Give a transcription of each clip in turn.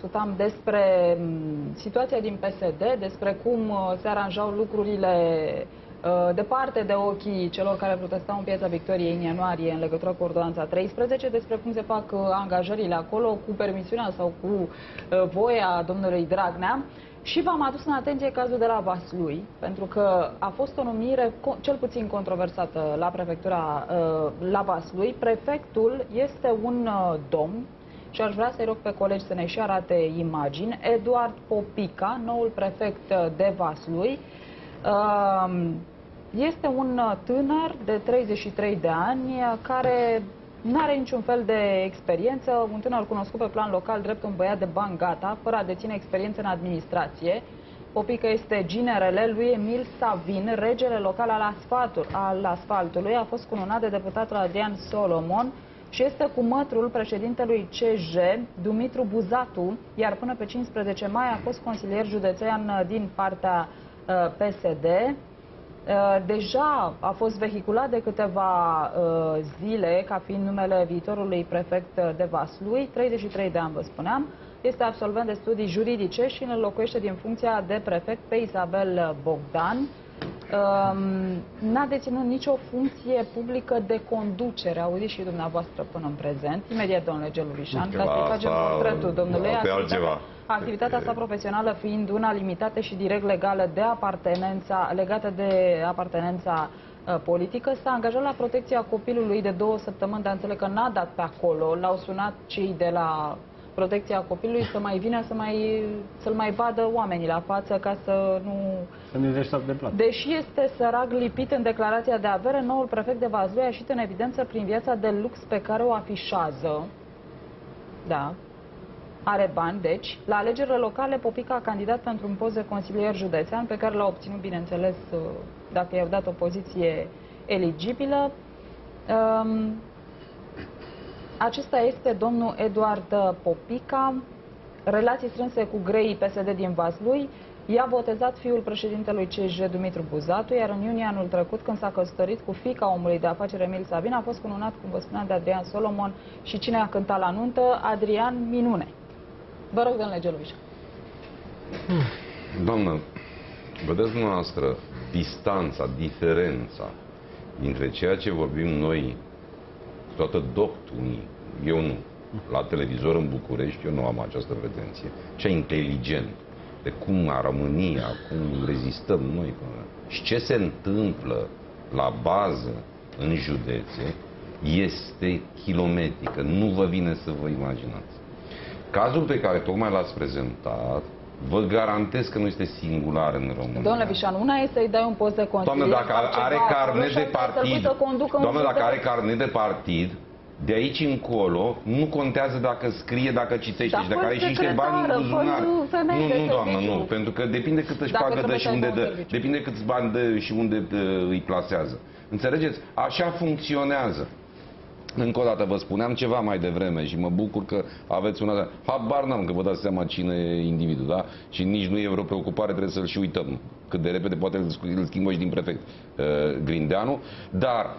discutam despre mm, situația din PSD, despre cum uh, se aranjau lucrurile uh, departe de ochii celor care protestau în Piața Victoriei în ianuarie în legătură cu ordonanța 13, despre cum se fac uh, angajările acolo cu permisiunea sau cu uh, voia domnului Dragnea. Și v-am adus în atenție cazul de la Vaslui, pentru că a fost o numire co- cel puțin controversată la prefectura uh, la Vaslui. Prefectul este un uh, domn și aș vrea să-i rog pe colegi să ne și arate imagini. Eduard Popica, noul prefect uh, de Vaslui, uh, este un uh, tânăr de 33 de ani uh, care nu are niciun fel de experiență, un tânăr cunoscut pe plan local drept un băiat de bani gata, fără a deține experiență în administrație. Popică este ginerele lui Emil Savin, regele local al, asfaltul, al asfaltului, a fost cununat de deputatul Adrian Solomon și este cu mătrul președintelui CJ, Dumitru Buzatu, iar până pe 15 mai a fost consilier județean uh, din partea uh, PSD. Uh, Deja a fost vehiculat de câteva uh, zile ca fiind numele viitorului prefect uh, de Vaslui, 33 de ani vă spuneam, este absolvent de studii juridice și îl înlocuiește din funcția de prefect pe Isabel Bogdan. Um, N-a deținut nicio funcție publică de conducere, auziți și dumneavoastră până în prezent. Imediat, domnule Geluvișan, Că ca să-i la facem asta- portretul domnului. pe Activitatea- altceva. Activitatea sa profesională fiind una limitată și direct legală de apartenența, legată de apartenența uh, politică, s-a angajat la protecția copilului de două săptămâni, dar înțeleg că n-a dat pe acolo. L-au sunat cei de la protecția copilului să mai vină să mai, să-l mai vadă oamenii la față ca să nu... Să ne dea stat de plată. Deși este sărac lipit în declarația de avere, noul prefect de Vaslui a ieșit în evidență prin viața de lux pe care o afișează. Da, are bani, deci. La alegerile locale, Popica a candidat pentru un post de consilier județean, pe care l-a obținut, bineînțeles, uh, dacă i-au dat o poziție eligibilă. Um, acesta este domnul Eduard Popica, relații strânse cu greii PSD din Vaslui. I-a botezat fiul președintelui CJ Dumitru Buzatu, iar în iunie anul trecut, când s-a căsătorit cu fica omului de afaceri Emil Savin, a fost cununat, cum vă spuneam, de Adrian Solomon și cine a cântat la nuntă? Adrian Minune. Vă rog, domnule Geluviș. Doamnă, vedeți dumneavoastră distanța, diferența dintre ceea ce vorbim noi, toată doctunii, eu nu, la televizor în București, eu nu am această pretenție, cea inteligent, de cum a România, cum rezistăm noi, până- și ce se întâmplă la bază în județe, este kilometrică. Nu vă vine să vă imaginați. Cazul pe care tocmai l-ați prezentat, vă garantez că nu este singular în România. Domnule Vișan, una e să-i dai un post de consilier. Doamnă, dacă sau are ceva carnet acolo de și să-l pui partid, Să conducă un doamnă, dacă județ. are carnet de partid, de aici încolo, nu contează dacă scrie, dacă citește Dar și dacă fă are și niște bani în secretară, buzunar. fă femeie Nu, de nu, doamnă, serviciu. nu, pentru că depinde cât își Dacă pagă dă trebuie și să ai unde un dă. serviciu. Depinde câți bani dă și unde uh, îi plasează. Înțelegeți? Așa funcționează. Încă o dată vă spuneam ceva mai devreme și mă bucur că aveți una... Habar n-am că vă dați seama cine e individul, da? Și nici nu e vreo preocupare, trebuie să-l și uităm. Cât de repede poate îl sc- îl schimbă și din prefect uh, Grindeanu. Dar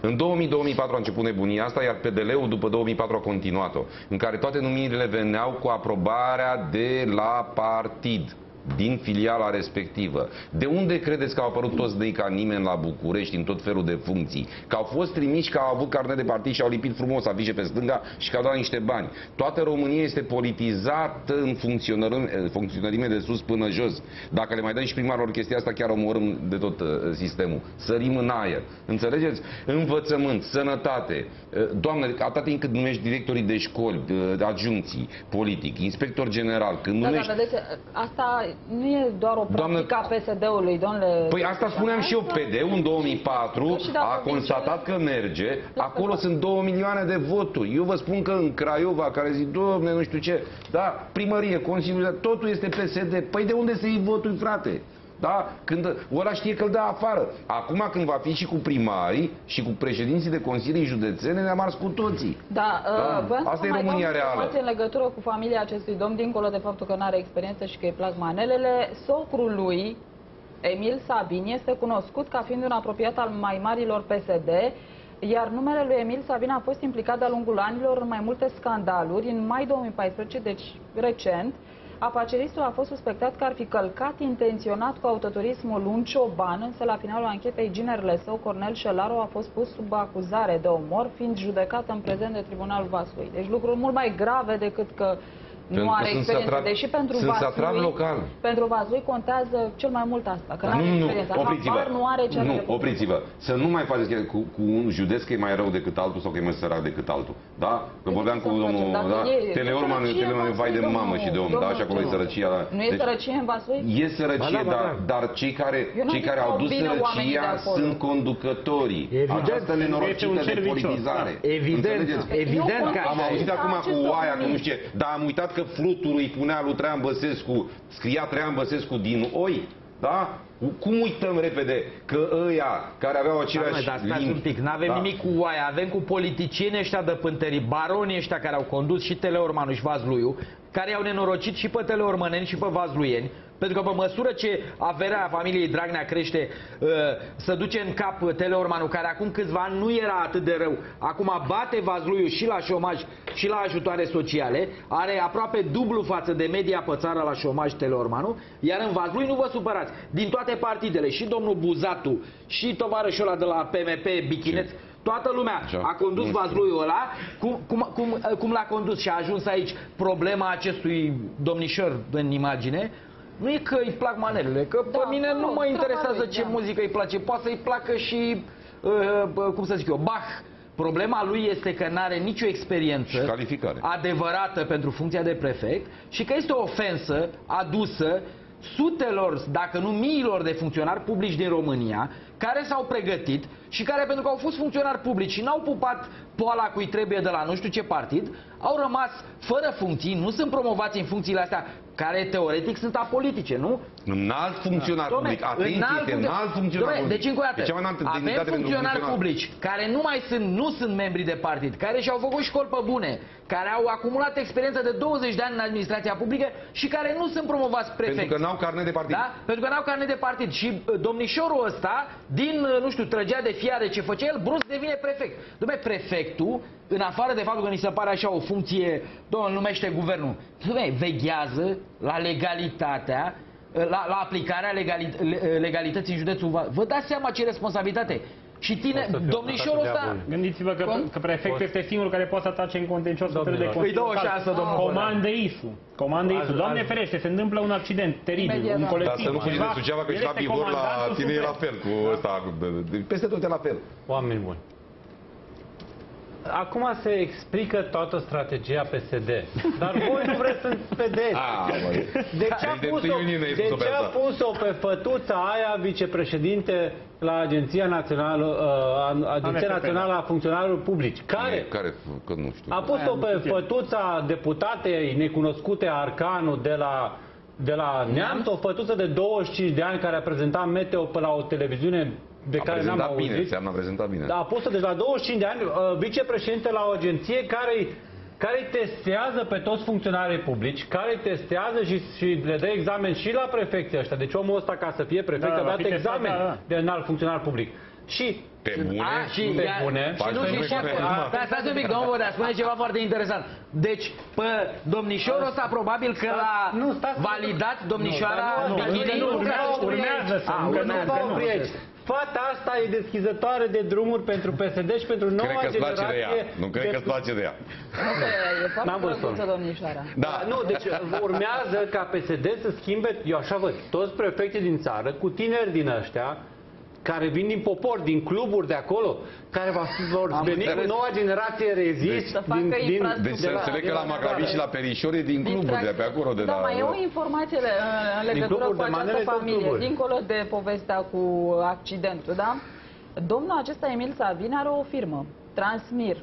în 2000-2004 a început nebunia asta, iar PDL-ul după 2004 a continuat-o, în care toate numirile veneau cu aprobarea de la partid din filiala respectivă. De unde credeți că au apărut toți dei ca nimeni la București în tot felul de funcții? Că au fost trimiși, că au avut carnet de partid și au lipit frumos afișe pe stânga și că au dat niște bani. Toată România este politizată în funcționărime, funcționărime de sus până jos. Dacă le mai dăm și primarilor chestia asta, chiar omorâm de tot uh, sistemul. Sărim în aer. Înțelegeți? Învățământ, sănătate. Uh, Doamne, atât timp cât numești directorii de școli, de adjuncții, politic, inspector general, când Da, numești... dar vedeți, asta nu e doar o Doamnă- practică a PSD-ului, domnule... Păi asta spuneam și eu, PD-ul în 2004 Și dacă a vin constatat cele- că merge, La acolo fel. sunt 2 milioane de voturi. Eu vă spun că în Craiova, care zic, domne, nu știu ce, da, primărie, Consiliul, totul este PSD. Păi de unde să iei votul, frate? Da? Când ăla știe că îl dă afară. Acum când va fi și cu primarii și cu președinții de consilii județene, ne-am ars cu toții. Da, Da, uh, voiam să asta e vă mai dau România reală. informații în legătură cu familia acestui domn, dincolo de faptul că nu are experiență și că îi plac manelele. Socrul lui, Emil Sabin, este cunoscut ca fiind un apropiat al mai marilor PSD. iar numele lui Emil Savin a fost implicat de-a lungul anilor în mai multe scandaluri. În mai 2014, deci recent, afaceristul a fost suspectat că ar fi călcat intenționat cu autoturismul un cioban, însă la finalul anchetei ginerele său, Cornel Șelaru, a fost pus sub acuzare de omor, fiind judecat în prezent de Tribunalul Vaslui. Deci lucruri mult mai grave decât că Pentru nu că are sunt experiență. satrat- Deși pentru sunt Vaslui, satrat local. pentru Vaslui contează cel mai mult asta, că nu are nu, nu, experiență. opriți-vă. Habar nu are ce are nu, de făcut. opriți-vă. Să nu mai faceți că cu, cu un județ că e mai rău decât altul sau că e mai sărac decât altul. Da? Că Păi vorbeam ce cu să domnul, facem? Dacă da? e- Teleorman, e sărăcie Teleorman e în vai de Vaslui, mamă și de om, domnul- da? Și acolo e domnul sărăcia. da. Nu e sărăcie în Vaslui? E sărăcie, Ba da, ba dar, da. dar cei care, Eu n-am cei zis care că au au dus bine oamenii de sărăcia acolo. sunt conducătorii. Evident. Această Este un nenorocită de cerc vicios, politizare. Evident, Înțelegeți? evident Eu că Am auzit Da, acum acest cu oaia, că domn- nu știu ce, dar am uitat că fluturul îi punea lui Traian Băsescu, scria Traian Băsescu din oi, da? Cum uităm repede că ăia care aveau Da, aceleași mă, dar stați limbi- un pic, n-avem da. nimic cu oaia, avem cu politicieni ăștia de pântării, baronii ăștia care au condus și Teleormanu și Vazluiu, care i-au nenorocit și pe teleormăneni și pe vazluieni, pentru că pe măsură ce averea familiei Dragnea crește, uh, să duce în cap Teleormanu, care acum câțiva ani nu era atât de rău, acum bate Vazluiu și la șomaj și la ajutoare sociale, are aproape dublu față de media pe țară la șomaj Teleormanu, iar în Vazlui nu vă supărați, din toate partidele, și domnul Buzatu, și tovarășul ăla de la PMP, Bichineț, Toată lumea Ce? a condus Nu știu. vazluiul ăla, cum, cum, cum, cum l-a condus și a ajuns aici problema acestui domnișor în imagine, nu e că îi plac manelele, că Da, pe mine mă nu rog, mă treaba interesează lui, ce da. muzică îi place, poate să-i placă și, uh, uh, cum să zic eu, Bach. Problema lui este că n-are nicio experiență Și calificare. adevărată pentru funcția de prefect și că este o ofensă adusă sutelor, dacă nu miilor de funcționari publici din România, care s-au pregătit și care, pentru că au fost funcționari publici și n-au pupat poala cui trebuie de la nu știu ce partid, au rămas fără funcții, nu sunt promovați în funcțiile astea, care teoretic sunt apolitice, nu? Un alt funcționar Dom'le, public. Atenție, înalt este un funcțio- alt funcționar Dom'le, public. Deci, încă o dată, E cea mai înaltă avem demnitate pentru un funcționari funcționar. publici care nu mai sunt, nu sunt membri de partid, care și-au făcut școli pe bune, care au acumulat experiență de 20 de ani în administrația publică și care nu sunt promovați prefecți. Pentru că n-au carnet de partid. Da? Pentru că n-au carnet de partid. Și uh, domnișorul ăsta, din, uh, nu știu, trăgea de fiare ce făcea el, brusc devine prefect. Dom'le, prefectul, în afară de faptul că ni se pare așa o funcție, domnul numește guvernul, dom'le, veghează la legalitatea uh, la, la aplicarea legali, le- legalității în județul Va- Vă dați seama ce responsabilitate. Și tine, O să fie domnișorul atât de ăsta, bun. Gândiți-vă că, Cum? că prefectul este singurul care poate să atace în contencios hotărâri de Îi dă o Consiliul șansă, Local. domnul Comandă ISU. Comandă ISU. Azi- Doamne azi- ferește, se întâmplă un accident teribil, Imediat, un da. colectiv. Dar să nu fugiți de ceva. Suceava, că El și la este Bihor la comandantul tine e la suprem. fel cu ăsta. de- de- Peste tot e la fel. Oameni buni. Acum se explică toată strategia PSD. Dar voi nu vreți să vedeți. Ah, măi. De ce a Deci de pus-o, întâi iunie ne-ai de spus-o pe ce a asta. pus-o pe fătuța aia vicepreședinte la Agenția Națională, uh, Agenția ANFP. Națională a Funcționarilor Publici? Care Care? Că nu știu. a pus-o Aia pe nu știu. fătuța deputatei necunoscute Arcanu de la de la Neamț, o fătuță de 25 de ani care a prezentat Meteo pe la o televiziune de A care n-am prezentat bine, auzit. înseamnă a prezentat bine. Da, a pus-o deci la 25 de ani, uh, vicepreședinte la o agenție care care îi testează pe toți funcționarii publici, care îi testează și, și le dă examen și la prefecția ăștia. Deci omul ăsta, ca să fie prefect, Da, a va dat fi testat, examen da, da. de înalt funcționar public. Și Pe bune? A, și, Pe iar- bune. și Faci nu pe și bune și cu acum- acum. Da, stați un pic, domnul Vodea, spune ceva foarte interesant. Deci, pe domnișorul ăsta, probabil că l-a Nu, stați- validat domnișoara Nu, dar nu, Bikini? nu, nu, nu, urmează- nu, urmează să- A, încă nu nu, vă încă nu. Opri aici. Fata asta e deschizătoare de drumuri pentru PSD și pentru Cred noua că îți place de ea. generație. Nu cred de- că îți place de ea. Nu, că e foarte N-am văzut-o. drăguță domnișoara. Da. Nu, deci urmează ca PSD să schimbe, eu așa văd, toți prefecții din țară, cu tineri din ăștia, care vin din popor, din cluburi de acolo, care va, vor Am veni cu înțeles. noua generație rezist Să facă din, din, infrastructură. Deci să Da, înțeleg că la din- Maccabi și la Perișor e din cluburi de pe acolo, de da, la... mai e o informație le- în legătură cluburi cu de manele această tot familie, cluburi. dincolo de povestea cu accidentul, da? Domnul acesta, Emil Savin, are o firmă, Transmir.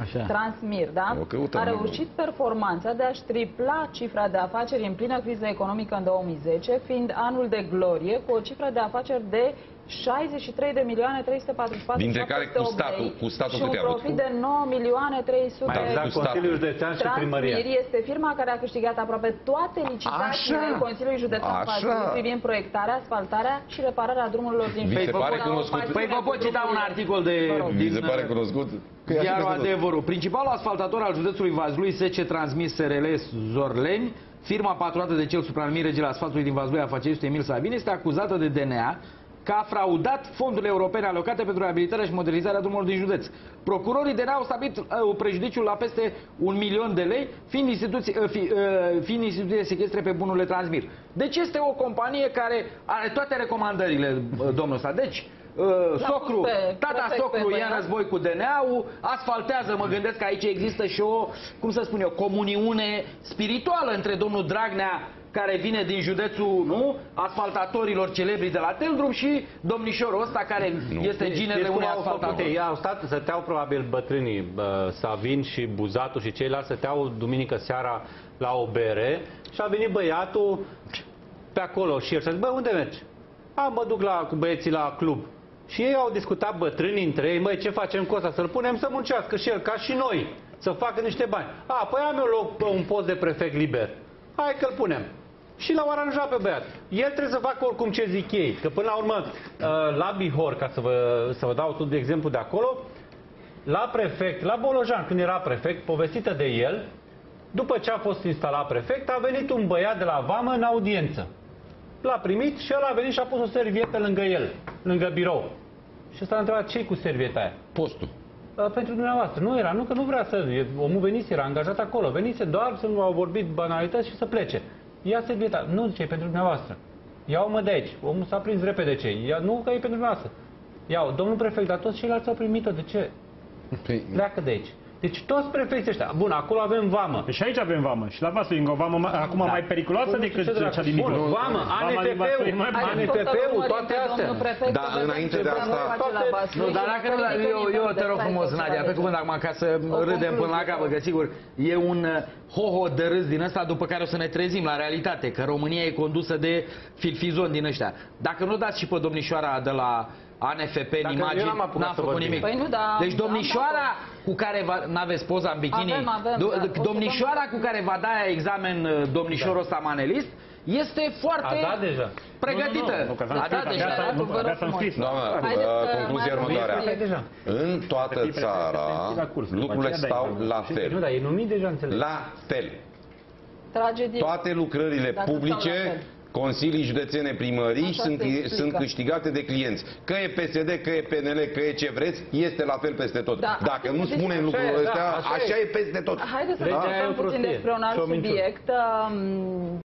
Așa. Transmir, da? O căutăm, a nu? reușit performanța de a-și tripla cifra de afaceri în plină criză economică în 2010, fiind anul de glorie, cu o cifră de afaceri de 63 de milioane 344 Dintre care cu statul- cu statul și un câte a avut? profit de 9 milioane 300 Mai exact, cu statul. Consiliul Județean și Primăria. Transmiri este firma care a câștigat aproape toate licitațiile Așa. Consiliului Județean Așa. Vaslui privind proiectarea, asfaltarea și repararea drumurilor din Vi se județ. pare La o cunoscut? pagină Păi vă cu pot cita un drumurile. articol de... Vă rog. Mi din, se pare uh, cunoscut? Că e așa Iar de văzut. adevărul. Principalul asfaltator al județului Vaslui, SC Transmis SRL Zorleni, firma patronată de cel supranumit regele asfaltului din Vaslui, afacerist Emil Sabin, este acuzată de DNA că a fraudat fondurile europene alocate pentru reabilitarea și modernizarea drumurilor din județ. Procurorii DNA au stabilit uh, prejudiciul la peste un milion de lei, fiind instituții, uh, fi, uh, fiind instituții de sechestre pe bunurile Transmir. Deci este o companie care are toate recomandările, uh, domnul ăsta. Deci, uh, socru, pus pe tata prefect socru pe ia în băiat. război cu DNA-ul, asfaltează, mă gândesc că aici există și o, cum să spun eu, comuniune spirituală între domnul Dragnea, care vine din județul, nu, asfaltatorilor celebri de la Teldrum și domnișorul ăsta care Nu. este ginele Știți cum unui au făcut asfaltator. ei? Au stat, stăteau probabil bătrânii, bă, Savin și Buzatu și ceilalți, stăteau duminică seara la o bere și a venit băiatul pe acolo și el și a zis, bă, unde mergi? A, mă duc la, cu băieții la club. Și ei au discutat bătrânii între ei, măi, ce facem cu ăsta? Să-l punem să muncească și el, ca și noi, să facă niște bani. A, păi am eu loc pe un post de prefect liber. Hai că-l punem. Și l-au aranjat pe băiat. El trebuie să facă oricum ce zic ei. Că până la urmă, uh, la Bihor, ca să vă, să vă dau tot de exemplu de acolo, la prefect, la Bolojan, când era prefect, povestită de el, după ce a fost instalat prefect, a venit un băiat de la Vamă în audiență. L-a primit și el a venit și a pus o servietă lângă el, lângă birou. Și ăsta a întrebat ce cu servieta aia. Postul. "A, Pentru dumneavoastră. Nu era, nu că nu vrea să... e- Omul venise, era angajat acolo. Venise doar să nu au vorbit banalități și să plece. Ia servieta. Nu, zice, e pentru dumneavoastră. Ia-o mă de aici. Omul s-a prins repede ce Ia, Nu că e pentru dumneavoastră. Ia-o. Domnul prefect, dar toți ceilalți au primit-o. De ce? Păi, Pleacă de aici. Deci toți prefecții ăștia. Bun, acolo avem vamă. Deci aici avem vamă. Și la Vaslui încă o vamă mai- acum Da. mai periculoasă Bun, decât ce dracu, cea din bun, Micro. Vamă, Vama din Vaslui ANPP-ul, e mai bună. Haideți ANPP-ul, să-l urmărim toate pe astea. domnul prefect, Da, să vedem înainte ce de se asta- face la Vaslui. Nu, dar dacă nu, eu, eu te rog frumos, Nadia, pe cuvânt acum, ca să râdem până la capăt, că sigur, e un uh, hoho de râs din ăsta, după care o să ne trezim la realitate, că România e condusă de filfizon din ăștia. Dacă nu dați și pe domnișoara de la ANFP în Dacă imagini, eu n-am apucat n-a să făcut vorbim. nimic. Păi nu, da, deci am domnișoara cu care va, n-aveți poza în bikini, Avem, avem, do- da. O să domnișoara cu care va da examen uh, domnișorul ăsta manelist, este foarte A dat deja. pregătită. Nu, nu, nu, că s-a A dat înscris, deja. abia s-a- vă rog abia s-a frumos. înscris. Doamna, Haideți uh, să concluzia mai următoarea. vorbim. deja. În toată Să fii țara, prefect, să fii la curs, după lucrurile aceea dai stau examen. la Nu, fel. dar e numit deja, înțeleg. La fel. Tragedie. Toate lucrările Dacă stau la publice, fel. Consilii județene primării Așa sunt, se explică. sunt câștigate de clienți. Că e PSD, că e PNL, că e ce vreți, este la fel peste tot. Da. Dacă nu Deci, spunem așa lucrurile e, da, astea, așa e. așa e peste tot. Haideți să Legea e o discutăm puțin prostie despre un alt și o minciună. subiect. Um,